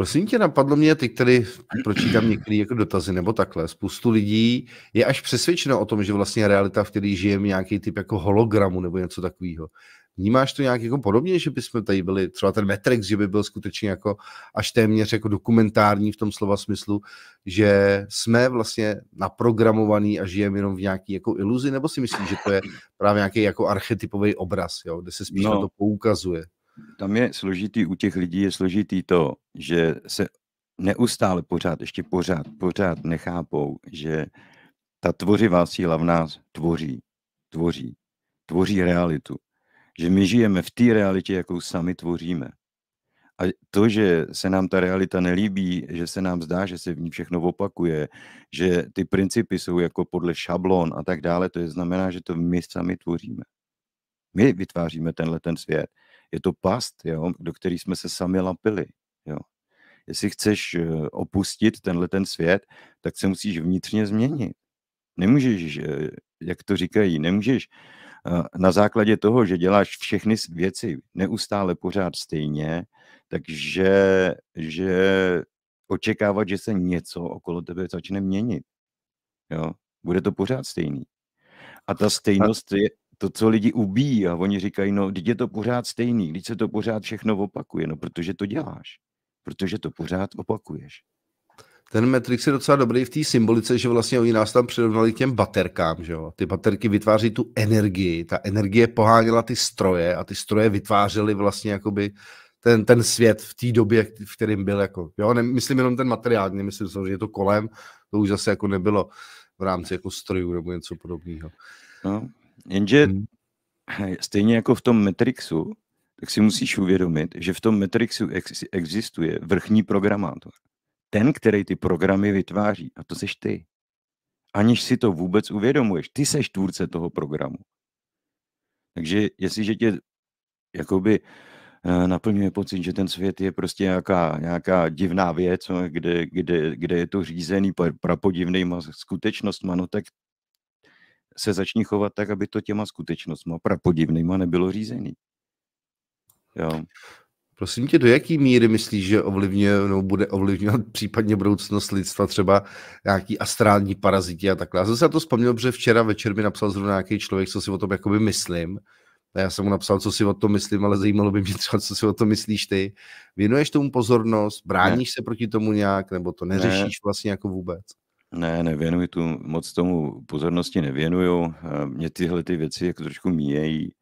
Prosím tě, napadlo mě, ty tady pročítám některé jako dotazy nebo takhle. Spoustu lidí je až přesvědčeno o tom, že vlastně realita, v které žijeme, nějaký typ jako hologramu nebo něco takového. Vnímáš to nějak jako podobně, že bychom tady byli, třeba ten Matrix, že by byl skutečně jako až téměř jako dokumentární v tom slova smyslu, že jsme vlastně naprogramovaný a žijeme jenom v nějaký jako iluzi, nebo si myslíš, že to je právě nějaký jako archetypový obraz, jo, kde se spíš no, na to poukazuje? Tam je složitý, u těch lidí je složitý to, že se neustále pořád, ještě pořád, pořád nechápou, že ta tvořivá síla v nás tvoří, tvoří, tvoří realitu že my žijeme v té realitě, jakou sami tvoříme. A to, že se nám ta realita nelíbí, že se nám zdá, že se v ní všechno opakuje, že ty principy jsou jako podle šablon a tak dále, to je znamená, že to my sami tvoříme. My vytváříme tenhle ten svět. Je to past, jo, do který jsme se sami lapili. Jo. Jestli chceš eh, opustit tenhle ten svět, tak se musíš vnitřně změnit. Nemůžeš, eh, jak to říkají, nemůžeš na základě toho, že děláš všechny věci neustále pořád stejně, takže že očekávat, že se něco okolo tebe začne měnit. Jo? Bude to pořád stejný. A ta stejnost je to, co lidi ubíjí a oni říkají, no, teď je to pořád stejný, když se to pořád všechno opakuje, no, protože to děláš. Protože to pořád opakuješ ten Matrix je docela dobrý v té symbolice, že vlastně oni nás tam přirovnali k těm baterkám, že jo. Ty baterky vytváří tu energii, ta energie poháněla ty stroje a ty stroje vytvářely vlastně jakoby ten, ten svět v té době, v kterým byl jako, jo, nemyslím jenom ten materiál, nemyslím že je to kolem, to už zase jako nebylo v rámci jako strojů nebo něco podobného. No, jenže hmm. stejně jako v tom Matrixu, tak si musíš uvědomit, že v tom Matrixu ex- existuje vrchní programátor ten, který ty programy vytváří. A to seš ty. Aniž si to vůbec uvědomuješ. Ty seš tvůrce toho programu. Takže jestliže tě jakoby eh, naplňuje pocit, že ten svět je prostě nějaká, nějaká divná věc, no, kde, kde, kde je to řízený prapodivnýma skutečnostma, no tak se začni chovat tak, aby to těma skutečnostma prapodivnýma nebylo řízený. Jo. Prosím tě, do jaký míry myslíš, že ovlivňuje, no, bude ovlivňovat případně budoucnost lidstva třeba nějaký astrální paraziti a takhle. Já jsem se na to vzpomněl, protože včera večer mi napsal zrovna nějaký člověk, co si o tom jakoby myslím. A já jsem mu napsal, co si o tom myslím, ale zajímalo by mě třeba, co si o tom myslíš ty. Věnuješ tomu pozornost, bráníš ne. se proti tomu nějak, nebo to neřešíš ne. vlastně jako vůbec? Ne, nevěnuji tu, moc tomu pozornosti nevěnuju. Mě tyhle ty věci jako trošku míjejí.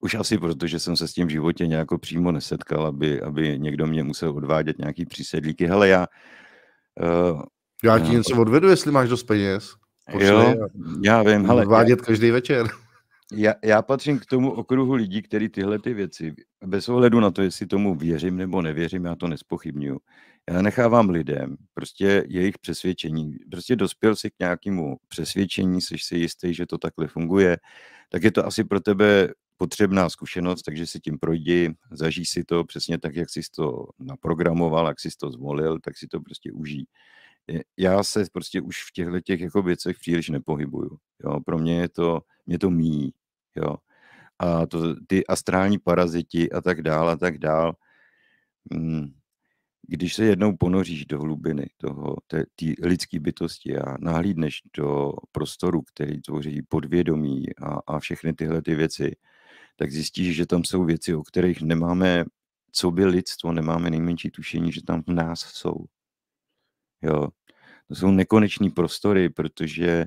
Už asi proto, že jsem se s tím v životě nějak přímo nesetkal, aby, aby někdo mě musel odvádět nějaký přísedlíky. Hele, já... Uh, já ti něco odvedu, jestli máš dost peněz. Jo, já vím. Hele, odvádět já, každý večer. Já, já patřím k tomu okruhu lidí, který tyhle ty věci, bez ohledu na to, jestli tomu věřím nebo nevěřím, já to nespochybnuju. Já nechávám lidem prostě jejich přesvědčení. Prostě dospěl si k nějakému přesvědčení, jsi si jistý, že to takhle funguje, tak je to asi pro tebe potřebná zkušenost, takže si tím projdi, zažij si to přesně tak, jak jsi to naprogramoval, jak jsi to zvolil, tak si to prostě užij. Já se prostě už v těchto těch jako věcech příliš nepohybuju. Jo. Pro mě je to, mě to míjí. Jo. A to, ty astrální paraziti a tak dál a tak dál. Hmm. Když se jednou ponoříš do hlubiny toho, té, lidské bytosti a nahlídneš do prostoru, který tvoří podvědomí a, a všechny tyhle ty věci, tak zjistíš, že tam jsou věci, o kterých nemáme, co by lidstvo, nemáme nejmenší tušení, že tam v nás jsou. Jo. To jsou nekonečný prostory, protože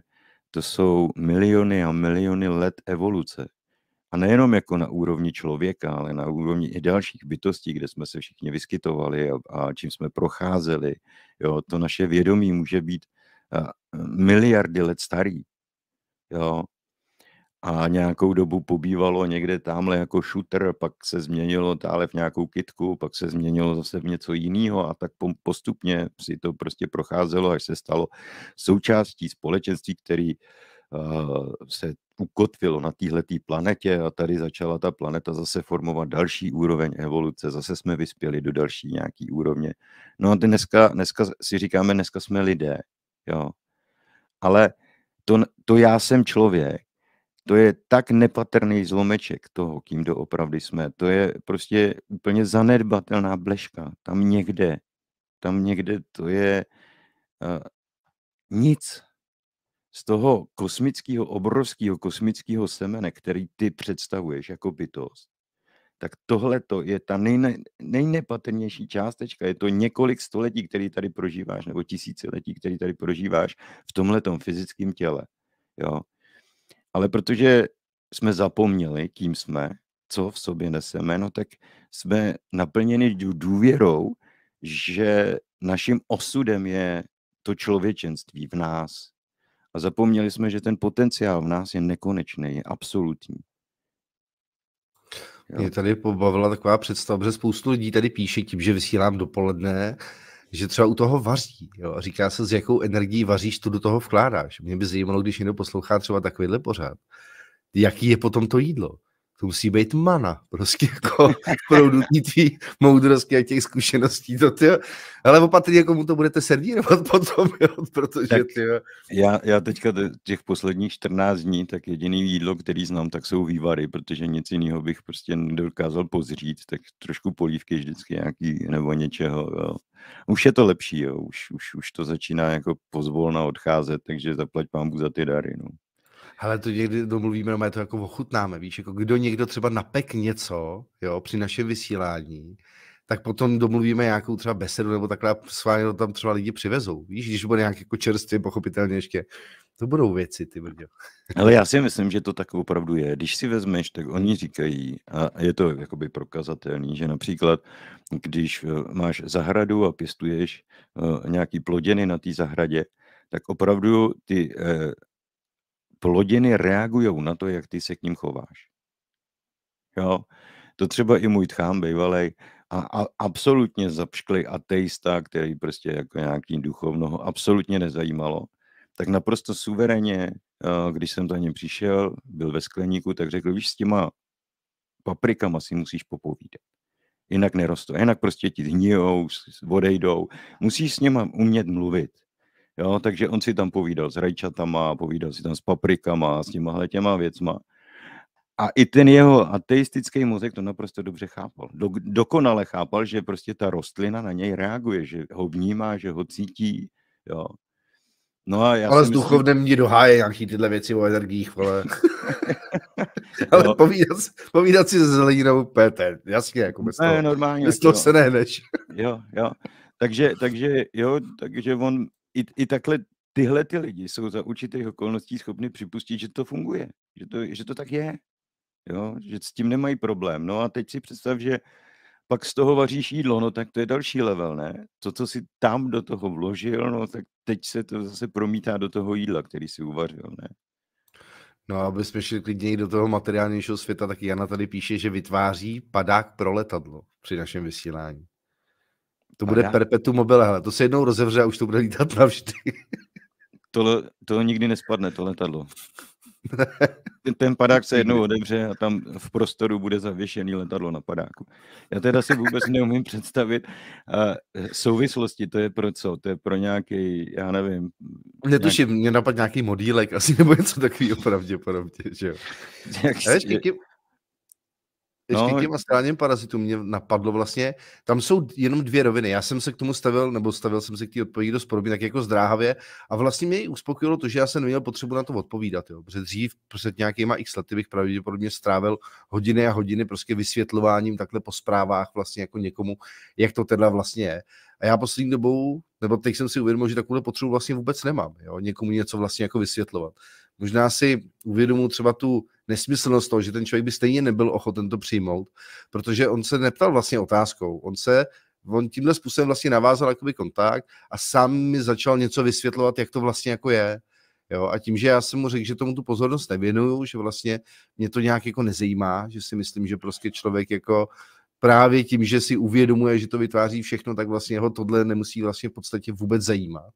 to jsou miliony a miliony let evoluce. A nejenom jako na úrovni člověka, ale na úrovni i dalších bytostí, kde jsme se všichni vyskytovali a, a čím jsme procházeli. Jo, to naše vědomí může být a, miliardy let starý. Jo, a nějakou dobu pobývalo někde tamhle jako shooter, pak se změnilo tále v nějakou kitku, pak se změnilo zase v něco jiného a tak postupně si to prostě procházelo, až se stalo součástí společenství, který uh, se ukotvilo na téhleté planetě a tady začala ta planeta zase formovat další úroveň evoluce, zase jsme vyspěli do další nějaký úrovně. No a dneska, dneska si říkáme, dneska jsme lidé, jo. Ale to, to já jsem člověk, to je tak nepatrný zlomeček toho, kým doopravdy jsme. To je prostě úplně zanedbatelná bleška. Tam někde, tam někde to je uh, nic z toho kosmického, obrovského kosmického semene, který ty představuješ jako bytost, tak tohle je ta nejne, nejnepatrnější částečka. Je to několik století, který tady prožíváš, nebo tisíciletí, který tady prožíváš v tomhletom fyzickém těle. Jo? Ale protože jsme zapomněli, kým jsme, co v sobě neseme, no tak jsme naplněni důvěrou, že naším osudem je to člověčenství v nás. A zapomněli jsme, že ten potenciál v nás je nekonečný, je absolutní. Jo. Mě tady pobavila taková představa, že spoustu lidí tady píše tím, že vysílám dopoledne, že třeba u toho vaří. Jo? A říká se, s jakou energií vaříš, tu do toho vkládáš. Mě by zajímalo, když někdo poslouchá třeba takovýhle pořád, jaký je potom to jídlo to musí být mana, prostě jako proudutí tvý moudrosti a těch zkušeností, to ty, ale opatrně, komu to budete servírovat potom, jo, protože tak ty, já, já teďka těch posledních 14 dní, tak jediný jídlo, který znám, tak jsou vývary, protože nic jiného bych prostě nedokázal pozřít, tak trošku polívky vždycky nějaký nebo něčeho, jo. Už je to lepší, jo, už, už, už to začíná jako pozvolna odcházet, takže zaplať pán za ty dary, no. Ale to někdy domluvíme, no to jako ochutnáme, víš, jako kdo někdo třeba napek něco, jo, při našem vysílání, tak potom domluvíme nějakou třeba besedu nebo takhle sválně tam třeba lidi přivezou. Víš, když bude nějak jako čerstvě, pochopitelně ještě. To budou věci, ty brdě. Ale já si myslím, že to tak opravdu je. Když si vezmeš, tak oni říkají, a je to jakoby prokazatelný, že například, když eh, máš zahradu a pěstuješ uh, nějaký plodiny na té zahradě, tak opravdu ty uh, plodiny reagují na to, jak ty se k ním chováš. Jo? To třeba i můj tchám bývalej a, a absolutně zapšklý ateista, který prostě jako nějaký duchovno ho absolutně nezajímalo, tak naprosto suverénně, když jsem za ním přišel, byl ve skleníku, tak řekl, víš, s těma paprikama si musíš popovídat. Jinak nerostou, jinak prostě ti hnijou, odejdou. Musíš s něma umět mluvit. Jo, takže on si tam povídal s rajčatama, povídal si tam s paprikama, s těma těma věcma. A i ten jeho ateistický mozek to naprosto dobře chápal. Do, dokonale chápal, že prostě ta rostlina na něj reaguje, že ho vnímá, že ho cítí. Jo. No a já ale s duchovnem mě doháje nějaký tyhle věci o energiích, ale, ale no. povídat, povídat si se zeleninou pete, jasně, jako bez ne, toho, normálně, bez toho se nehneš. Jo, jo. Takže, takže, jo, takže on i, i takhle tyhle ty lidi jsou za určitých okolností schopni připustit, že to funguje, že to, že to tak je, jo, že s tím nemají problém. No a teď si představ, že pak z toho vaříš jídlo, no tak to je další level, ne? To, co si tam do toho vložil, no tak teď se to zase promítá do toho jídla, který si uvařil, ne? No, aby jsme šli klidněji do toho materiálnějšího světa, tak Jana tady píše, že vytváří padák pro letadlo při našem vysílání. To bude já... perpetuum mobile, hele. to se jednou rozevře a už to bude lítat navždy. Tohle, to nikdy nespadne, to letadlo. Ten, ten padák se jednou odevře a tam v prostoru bude zavěšený letadlo na padáku. Já teda si vůbec neumím představit uh, souvislosti, to je pro co? To je pro nějaký, já nevím. Netuším, nějaký... mě napadl nějaký modílek asi, nebo něco takového pravděpodobně, že jo. Jak, ještě no. k těm astrálním parazitům mě napadlo vlastně, tam jsou jenom dvě roviny. Já jsem se k tomu stavil, nebo stavil jsem se k té odpovědi dost podobně, tak jako zdráhavě. A vlastně mě uspokojilo to, že já jsem neměl potřebu na to odpovídat. Jo. Protože dřív před nějakýma x lety bych pravděpodobně strávil hodiny a hodiny prostě vysvětlováním takhle po zprávách vlastně jako někomu, jak to teda vlastně je. A já poslední dobou, nebo teď jsem si uvědomil, že takovou potřebu vlastně vůbec nemám. Jo. Někomu něco vlastně jako vysvětlovat. Možná si uvědomu třeba tu nesmyslnost toho, že ten člověk by stejně nebyl ochoten to přijmout, protože on se neptal vlastně otázkou. On se on tímhle způsobem vlastně navázal jakoby kontakt a sám mi začal něco vysvětlovat, jak to vlastně jako je. Jo, a tím, že já jsem mu řekl, že tomu tu pozornost nevěnuju, že vlastně mě to nějak jako nezajímá, že si myslím, že prostě člověk jako právě tím, že si uvědomuje, že to vytváří všechno, tak vlastně ho tohle nemusí vlastně v podstatě vůbec zajímat.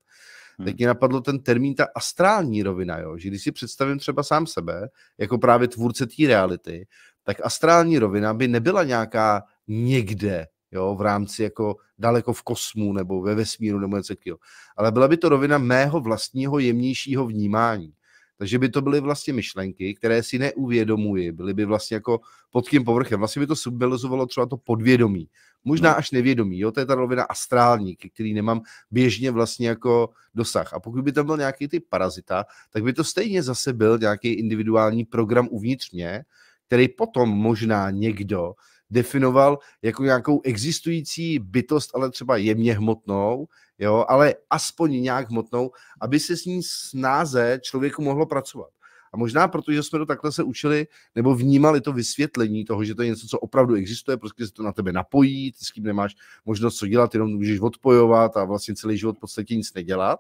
Hmm. Teď mě napadlo ten termín, ta astrální rovina, jo? že když si představím třeba sám sebe, jako právě tvůrce té reality, tak astrální rovina by nebyla nějaká někde, jo, v rámci jako daleko v kosmu nebo ve vesmíru nebo něco takového. Ale byla by to rovina mého vlastního jemnějšího vnímání. Takže by to byly vlastně myšlenky, které si neuvědomuji, byly by vlastně jako pod tím povrchem. Vlastně by to symbolizovalo třeba to podvědomí. Možná hmm. až nevědomí, jo, to je ta rovina astrální, který nemám běžně vlastně jako dosah. A pokud by tam byl nějaký ty parazita, tak by to stejně zase byl nějaký individuální program uvnitř mě, který potom možná někdo definoval jako nějakou existující bytost, ale třeba jemně hmotnou, jo, ale aspoň nějak hmotnou, aby se s ní snáze člověku mohlo pracovat. A možná protože jsme to takhle se učili, nebo vnímali to vysvětlení toho, že to je něco, co opravdu existuje, prostě se to na tebe napojí, ty s tím nemáš možnost co dělat, jenom můžeš odpojovat a vlastně celý život v podstatě nic nedělat,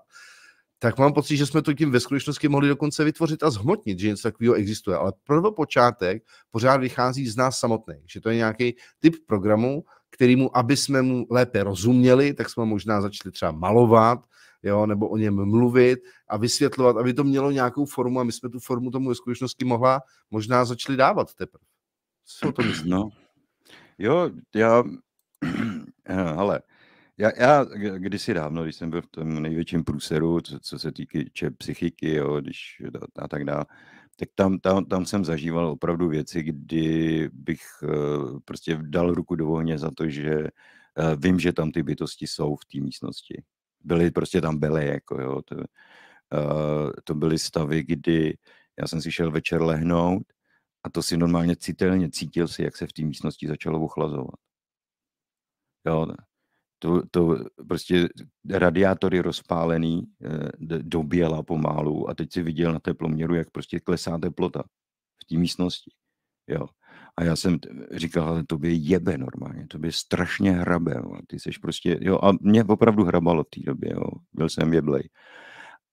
tak mám pocit, že jsme to tím ve skutečnosti mohli dokonce vytvořit a zhmotnit, že něco takového existuje. Ale prvopočátek pořád vychází z nás samotných, že to je nějaký typ programu, kterýmu, aby jsme mu lépe rozuměli, tak jsme možná začali třeba malovat, jo, nebo o něm mluvit a vysvětlovat, aby to mělo nějakou formu a my jsme tu formu tomu ve skutečnosti mohla možná začali dávat teprve. Co to myslíš? No. Jo, já, ale já, já kdysi dávno, když jsem byl v tom největším průseru, co, co se týče psychiky, jo, když, a tak dále, tak tam, tam, tam jsem zažíval opravdu věci, kdy bych uh, prostě dal ruku do ohně za to, že uh, vím, že tam ty bytosti jsou v té místnosti. Byly, prostě tam byly, jako jo, to, uh, to byly stavy, kdy já jsem si šel večer lehnout a to si normálně citelně cítil si, jak se v té místnosti začalo ochlazovat. Jo, to, to prostě radiátory rozpálený eh, do běla pomalu a teď si viděl na teploměru, jak prostě klesá teplota v té místnosti. Jo. A já jsem říkal, ale to by jebe normálně, to by strašně hrabe. Jo. Ty seš prostě, jo, a mě opravdu hrabalo v té době, jo. Byl jsem jeblej.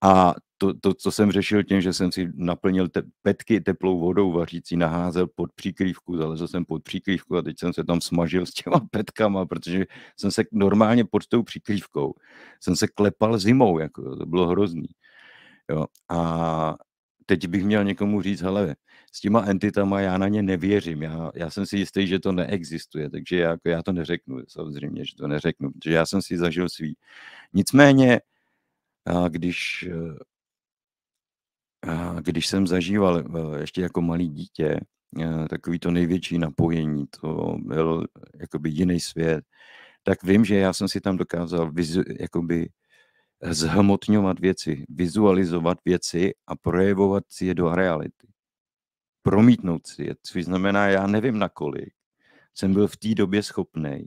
A to, to, co jsem řešil tím, že jsem si naplnil te, petky teplou vodou vařící, naházel pod příkrývku, zalezl jsem pod příkrývku a teď jsem se tam smažil s těma petkama, protože jsem se normálně pod tou příkrývkou, jsem se klepal zimou, jako, to bylo hrozný. Jo. A teď bych měl někomu říct, hele, s těma entitama já na ně nevěřím, já, já jsem si jistý, že to neexistuje, takže já, jako já to neřeknu, samozřejmě, že to neřeknu, protože já jsem si zažil svý. Nicméně, a když a když jsem zažíval eh, ještě jako malý dítě eh, takový to největší napojení, to byl jakoby jiný svět, tak vím, že já jsem si tam dokázal vizu, jakoby zhmotňovat věci, vizualizovat věci a projevovat si je do reality. Promítnout si je, což znamená, já nevím nakolik jsem byl v té době schopný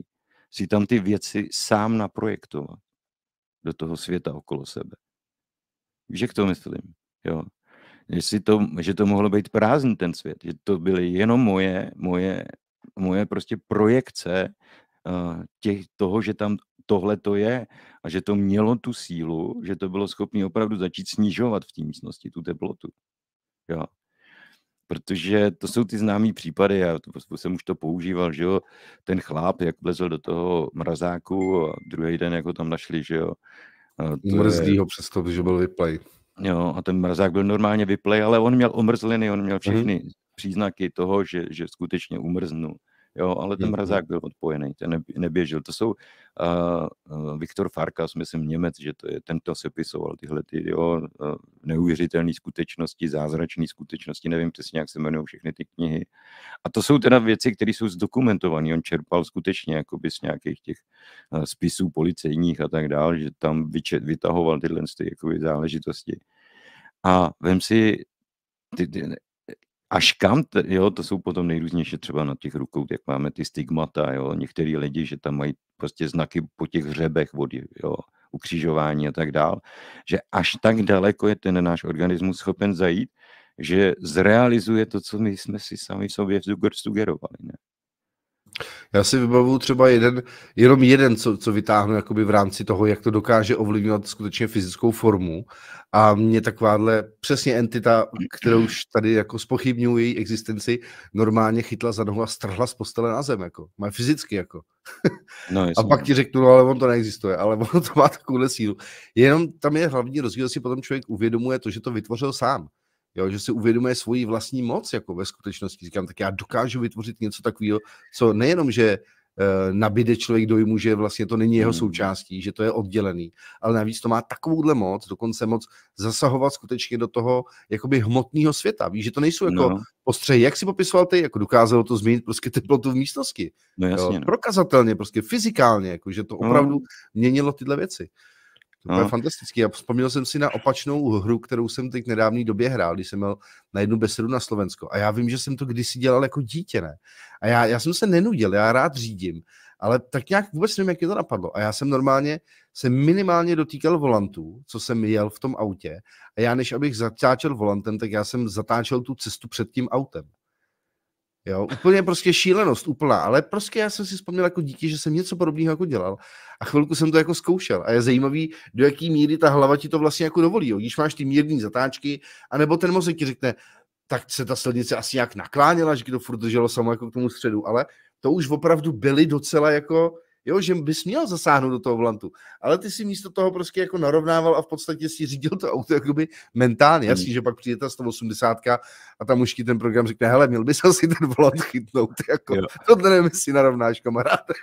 si tam ty věci sám naprojektovat do toho světa okolo sebe. Víš, jak to myslím? Jo jestli to, že to mohlo být prázdný ten svět, že to byly jenom moje, moje, moje prostě projekce uh, těch, toho, že tam tohle to je a že to mělo tu sílu, že to bylo schopné opravdu začít snižovat v té místnosti tu teplotu. Jo. Protože to jsou ty známé případy, já to, jsem už to používal, že jo, ten chlap, jak vlezl do toho mrazáku a druhý den, jako tam našli, že jo. Mrzlý ho přesto, že byl vyplej. Jo, a ten mrazák byl normálně vyplej, ale on měl omrzliny, on měl mhm. všechny mm-hmm. příznaky toho, že, že skutečně umrznul. Jo, ale ten mrazák byl odpojený, ten neběžel. To jsou uh, Viktor Farkas, myslím Němec, že to je, tento sepisoval tyhle ty, jo, neuvěřitelné skutečnosti, zázračné skutečnosti, nevím přesně, jak se jmenují všechny ty knihy. A to jsou teda věci, které jsou zdokumentované. On čerpal skutečně jakoby z nějakých těch uh, spisů policejních a tak dále, že tam vyčet, vytahoval tyhle ty, jakoby, záležitosti. A vem si, ty, ty, až kam, jo, to jsou potom nejrůznější třeba na těch rukou, jak máme ty stigmata, jo, některý lidi, že tam mají prostě znaky po těch hřebech vody, jo, ukřižování a tak dál, že až tak daleko je ten náš organismus schopen zajít, že zrealizuje to, co my jsme si sami sobě sugerovali. Ne? Já si vybavuju třeba jeden, jenom jeden, co, co vytáhnu jakoby v rámci toho, jak to dokáže ovlivňovat skutečně fyzickou formu. A mě takováhle přesně entita, kterou už tady jako spochybňuji její existenci, normálně chytla za nohu a strhla z postele na zem, jako. Má fyzicky, jako. No, a pak ti řeknu, no ale on to neexistuje, ale ono to má takovou sílu. Jenom tam je hlavní rozdíl, si potom člověk uvědomuje to, že to vytvořil sám. Jo, že si uvědomuje svoji vlastní moc jako ve skutečnosti. Říkám, tak já dokážu vytvořit něco takového, co nejenom, že Eh, nabide člověk dojmu, že vlastně to není jeho hmm. součástí, že to je oddělený, ale navíc to má takovouhle moc, dokonce moc zasahovat skutečně do toho jakoby hmotného světa. Víš, že to nejsou jako no. postřehy, jak si popisoval ty, jako dokázalo to změnit prostě teplotu v místnosti. No jasně, no. Prokazatelně, prostě fyzikálně, jako, že to no. opravdu no. měnilo tyhle věci. To je fantastický. A vzpomněl jsem si na opačnou hru, kterou jsem teď nedávný době hrál, když jsem měl na jednu besedu na Slovensko. A já vím, že jsem to kdysi dělal jako dítě, ne? A já, já jsem se nenudil, já rád řídím, ale tak nějak vůbec nevím, jak je to napadlo. A já jsem normálně se minimálně dotýkal volantů, co jsem jel v tom autě. A já, než abych zatáčel volantem, tak já jsem zatáčel tu cestu před tím autem. Jo, úplně prostě šílenost, úplná, ale prostě já jsem si vzpomněl jako dítě, že jsem něco podobného jako dělal a chvilku jsem to jako zkoušel. A je zajímavý, do jaký míry ta hlava ti to vlastně jako dovolí, jo. když máš ty mírné zatáčky, anebo ten mozek ti řekne, tak se ta silnice asi nějak nakláněla, že to furt drželo samo jako k tomu středu, ale to už opravdu byly docela jako jo, že bys měl zasáhnout do toho volantu, ale ty si místo toho prostě jako narovnával a v podstatě si řídil to auto jakoby mentálně, jasný, hmm. že pak přijde ta 180 a tam už ti ten program řekne, hele, měl bys asi ten volant chytnout, jako, jo. tohle nevím, si narovnáš, kamaráde.